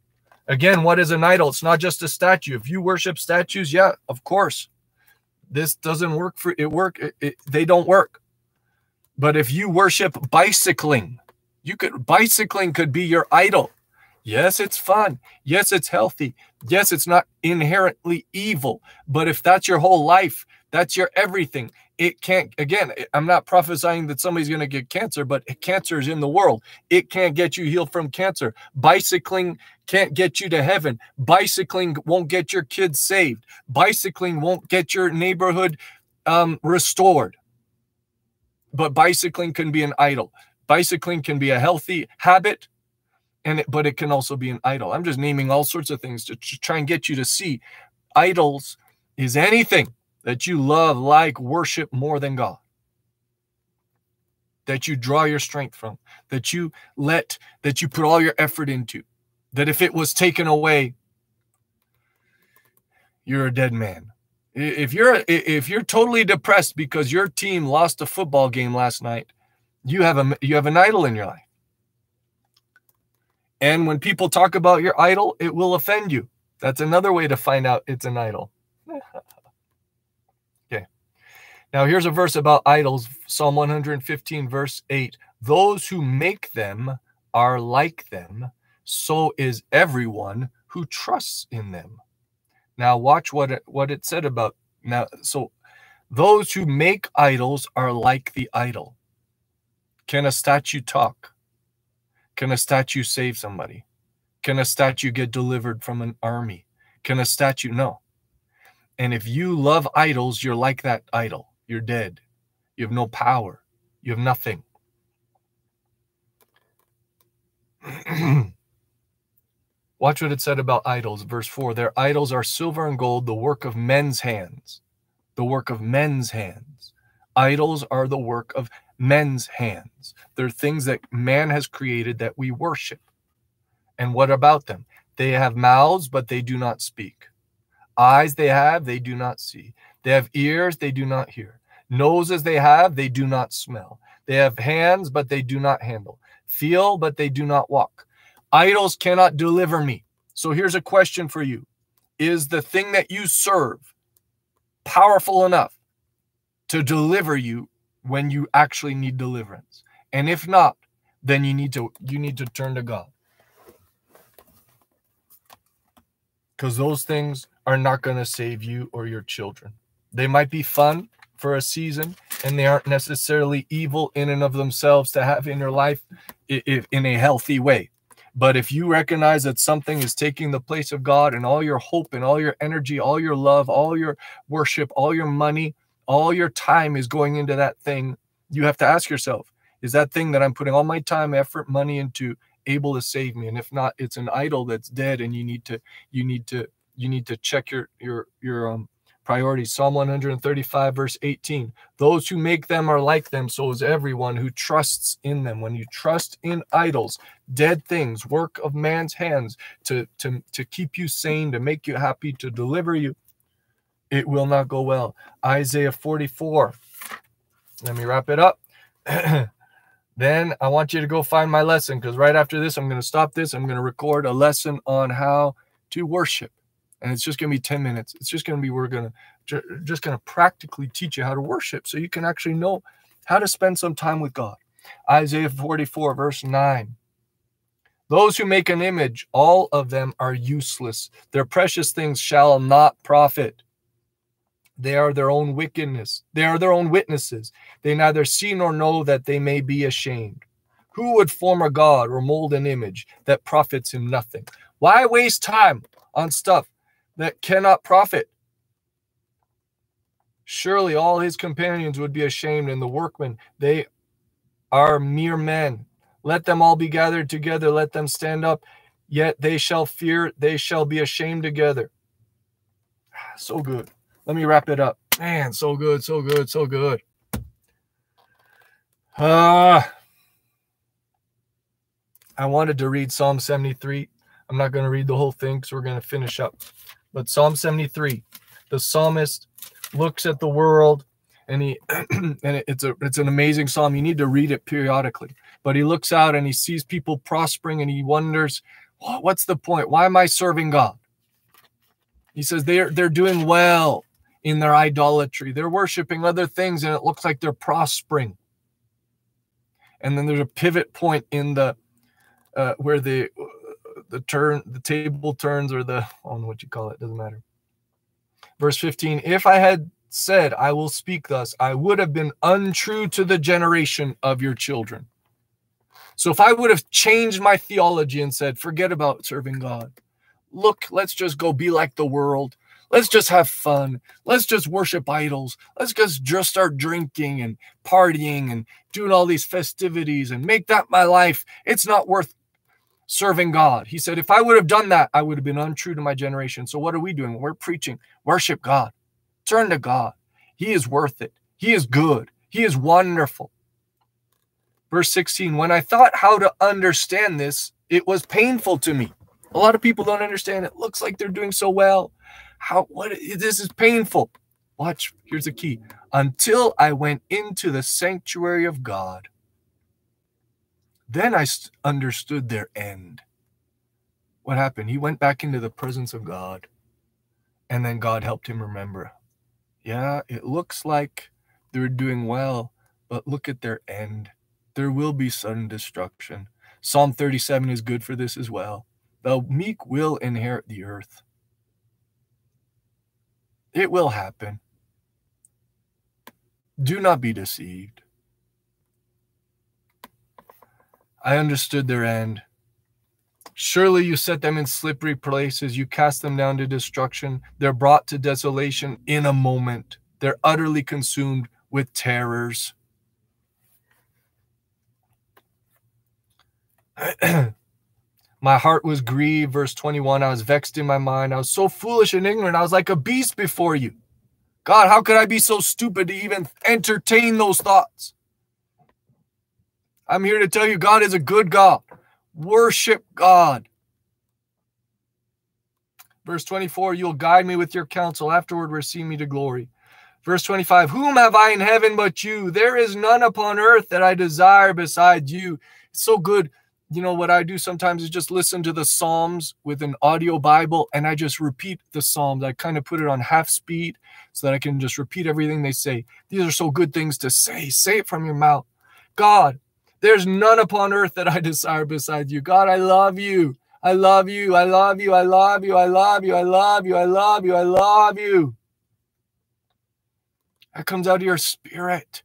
Again, what is an idol? It's not just a statue. If you worship statues, yeah, of course. This doesn't work for it work it, it, they don't work. But if you worship bicycling, you could bicycling could be your idol. Yes, it's fun. Yes, it's healthy. Yes, it's not inherently evil. But if that's your whole life, that's your everything. It can't, again, I'm not prophesying that somebody's going to get cancer, but cancer is in the world. It can't get you healed from cancer. Bicycling can't get you to heaven. Bicycling won't get your kids saved. Bicycling won't get your neighborhood um, restored. But bicycling can be an idol. Bicycling can be a healthy habit and it, but it can also be an idol. I'm just naming all sorts of things to try and get you to see idols is anything that you love, like, worship more than God. That you draw your strength from, that you let, that you put all your effort into. That if it was taken away, you're a dead man. If you're if you're totally depressed because your team lost a football game last night, you have a you have an idol in your life. And when people talk about your idol, it will offend you. That's another way to find out it's an idol. [laughs] okay. Now here's a verse about idols Psalm 115, verse 8. Those who make them are like them, so is everyone who trusts in them. Now watch what it, what it said about now. So those who make idols are like the idol. Can a statue talk? Can a statue save somebody? Can a statue get delivered from an army? Can a statue? No. And if you love idols, you're like that idol. You're dead. You have no power. You have nothing. [clears throat] Watch what it said about idols. Verse 4 Their idols are silver and gold, the work of men's hands. The work of men's hands. Idols are the work of men's hands. They're things that man has created that we worship. And what about them? They have mouths, but they do not speak. Eyes they have, they do not see. They have ears, they do not hear. Noses they have, they do not smell. They have hands, but they do not handle. Feel, but they do not walk. Idols cannot deliver me. So here's a question for you Is the thing that you serve powerful enough to deliver you when you actually need deliverance. And if not, then you need to you need to turn to God. Cuz those things are not going to save you or your children. They might be fun for a season and they aren't necessarily evil in and of themselves to have in your life in a healthy way. But if you recognize that something is taking the place of God and all your hope and all your energy, all your love, all your worship, all your money, all your time is going into that thing, you have to ask yourself, is that thing that I'm putting all my time, effort, money into able to save me? And if not, it's an idol that's dead and you need to you need to you need to check your your your um priorities. Psalm 135, verse 18. Those who make them are like them, so is everyone who trusts in them. When you trust in idols, dead things, work of man's hands to, to, to keep you sane, to make you happy, to deliver you, it will not go well. Isaiah 44. Let me wrap it up. [clears throat] then I want you to go find my lesson because right after this, I'm going to stop this. I'm going to record a lesson on how to worship and it's just going to be 10 minutes it's just going to be we're going to just going to practically teach you how to worship so you can actually know how to spend some time with god isaiah 44 verse 9 those who make an image all of them are useless their precious things shall not profit they are their own wickedness they are their own witnesses they neither see nor know that they may be ashamed who would form a god or mold an image that profits him nothing why waste time on stuff that cannot profit. Surely all his companions would be ashamed, and the workmen, they are mere men. Let them all be gathered together, let them stand up, yet they shall fear, they shall be ashamed together. [sighs] So good. Let me wrap it up. Man, so good, so good, so good. Uh, I wanted to read Psalm 73. I'm not going to read the whole thing because we're going to finish up. But Psalm 73, the psalmist looks at the world and he [clears throat] and it's a it's an amazing psalm. You need to read it periodically. But he looks out and he sees people prospering and he wonders, what's the point? Why am I serving God? He says they're they're doing well in their idolatry. They're worshiping other things and it looks like they're prospering. And then there's a pivot point in the uh, where the the turn the table turns or the on what you call it, doesn't matter. Verse 15, if I had said, I will speak thus, I would have been untrue to the generation of your children. So if I would have changed my theology and said, forget about serving God, look, let's just go be like the world. Let's just have fun. Let's just worship idols. Let's just, just start drinking and partying and doing all these festivities and make that my life. It's not worth serving God. He said, if I would have done that, I would have been untrue to my generation. So what are we doing? We're preaching, worship God, turn to God. He is worth it. He is good. He is wonderful. Verse 16, when I thought how to understand this, it was painful to me. A lot of people don't understand. It looks like they're doing so well. How what this is painful. Watch, here's the key. Until I went into the sanctuary of God then I understood their end. What happened? He went back into the presence of God, and then God helped him remember. Yeah, it looks like they're doing well, but look at their end. There will be sudden destruction. Psalm 37 is good for this as well. The meek will inherit the earth. It will happen. Do not be deceived. I understood their end. Surely you set them in slippery places. You cast them down to destruction. They're brought to desolation in a moment. They're utterly consumed with terrors. [clears throat] my heart was grieved. Verse 21 I was vexed in my mind. I was so foolish and ignorant. I was like a beast before you. God, how could I be so stupid to even entertain those thoughts? I'm here to tell you God is a good God. Worship God. Verse 24, you'll guide me with your counsel. Afterward, receive me to glory. Verse 25, whom have I in heaven but you? There is none upon earth that I desire besides you. It's so good you know what I do sometimes is just listen to the Psalms with an audio Bible and I just repeat the Psalms. I kind of put it on half speed so that I can just repeat everything they say. These are so good things to say. Say it from your mouth. God, there's none upon earth that I desire besides you. God, I love you. I love you. I love you. I love you. I love you. I love you. I love you. I love you. That comes out of your spirit.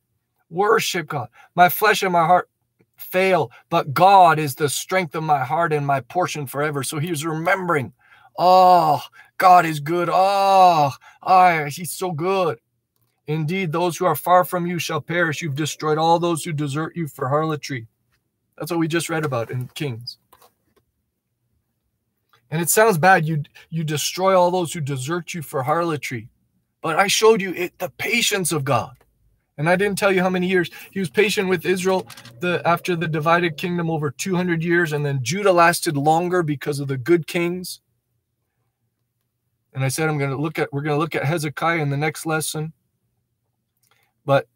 Worship God. My flesh and my heart fail, but God is the strength of my heart and my portion forever. So he's remembering, oh, God is good. Oh, I, he's so good. Indeed, those who are far from you shall perish. You've destroyed all those who desert you for harlotry. That's what we just read about in Kings. And it sounds bad. You you destroy all those who desert you for harlotry. But I showed you it the patience of God. And I didn't tell you how many years he was patient with Israel the after the divided kingdom over 200 years and then Judah lasted longer because of the good kings. And I said I'm going to look at we're going to look at Hezekiah in the next lesson. But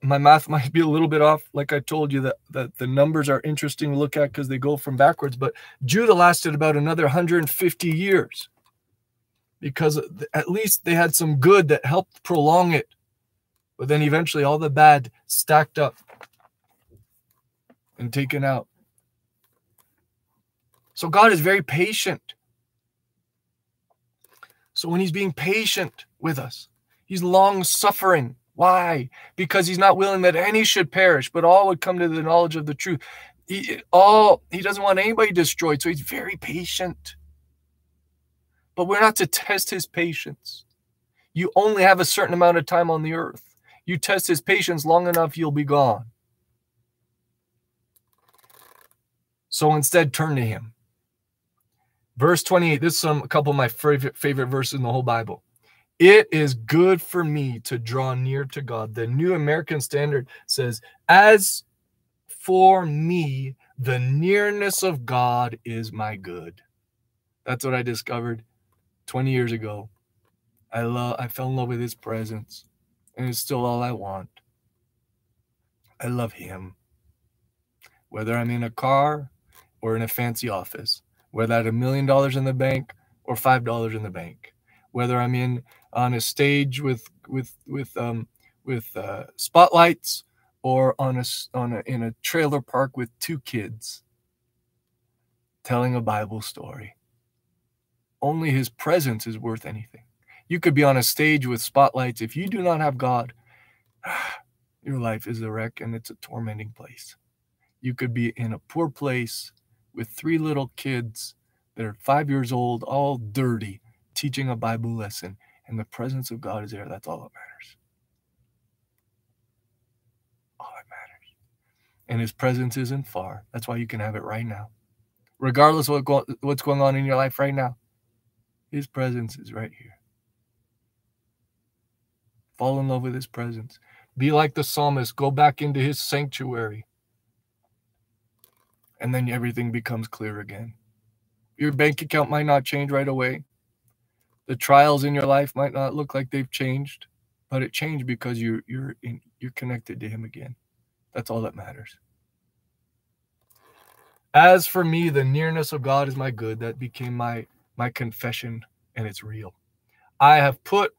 my math [laughs] might be a little bit off like I told you that that the numbers are interesting to look at because they go from backwards, but Judah lasted about another 150 years because at least they had some good that helped prolong it but then eventually all the bad stacked up and taken out. So God is very patient. So when he's being patient with us, he's long suffering. Why? Because he's not willing that any should perish, but all would come to the knowledge of the truth. He, all he doesn't want anybody destroyed, so he's very patient. But we're not to test his patience. You only have a certain amount of time on the earth. You test his patience long enough, you'll be gone. So instead, turn to him. Verse 28, this is some, a couple of my favorite, favorite verses in the whole Bible. It is good for me to draw near to God. The New American Standard says, As for me, the nearness of God is my good. That's what I discovered 20 years ago. I love I fell in love with his presence and it's still all I want. I love him. Whether I'm in a car or in a fancy office, whether I have a million dollars in the bank or five dollars in the bank, whether I'm in on a stage with with with um with uh, spotlights or on a on a in a trailer park with two kids telling a Bible story. Only his presence is worth anything. You could be on a stage with spotlights. If you do not have God, [sighs] your life is a wreck and it's a tormenting place. You could be in a poor place with three little kids that are five years old, all dirty, teaching a Bible lesson, and the presence of God is there. That's all that matters. All that matters. And his presence isn't far. That's why you can have it right now. Regardless of what what's going on in your life right now, his presence is right here. Fall in love with his presence. Be like the psalmist. Go back into his sanctuary. And then everything becomes clear again. Your bank account might not change right away. The trials in your life might not look like they've changed, but it changed because you're you're in, you're connected to him again. That's all that matters. As for me, the nearness of God is my good. That became my my confession, and it's real. I have put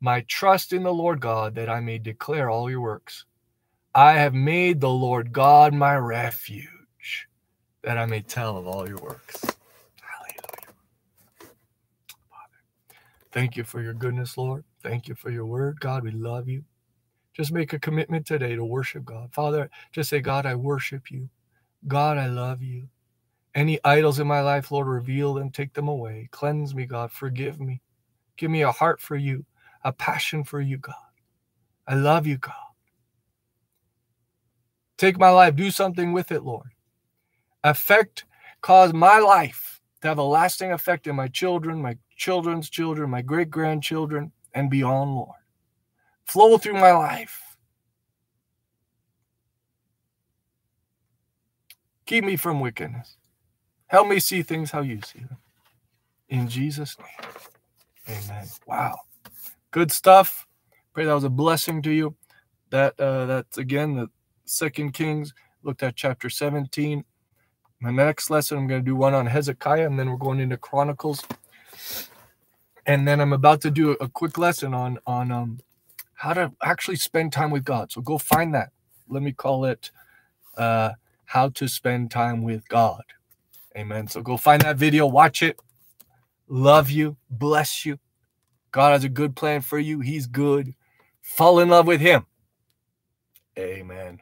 my trust in the Lord God that I may declare all your works. I have made the Lord God my refuge that I may tell of all your works. Father, thank you for your goodness, Lord. Thank you for your word. God, we love you. Just make a commitment today to worship God. Father, just say, God, I worship you. God, I love you. Any idols in my life, Lord, reveal them, take them away. Cleanse me, God. Forgive me. Give me a heart for you a passion for you, God. I love you, God. Take my life, do something with it, Lord. Affect, cause my life to have a lasting effect in my children, my children's children, my great grandchildren, and beyond, Lord. Flow through my life. Keep me from wickedness. Help me see things how you see them. In Jesus' name. Amen. Wow good stuff. Pray that was a blessing to you. That uh, that's again the Second Kings looked at chapter 17. My next lesson, I'm going to do one on Hezekiah, and then we're going into Chronicles. And then I'm about to do a quick lesson on on um, how to actually spend time with God. So go find that. Let me call it uh, "How to Spend Time with God." Amen. So go find that video, watch it. Love you, bless you. God has a good plan for you. He's good. Fall in love with Him. Amen.